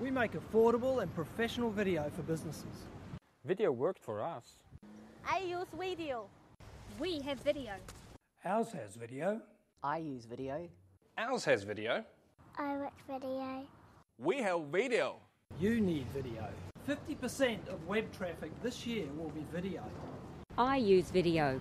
We make affordable and professional video for businesses. Video worked for us. I use video. We have video. Ours has video. I use video. Ours has video. I watch video. We have video. You need video. 50% of web traffic this year will be video. I use video.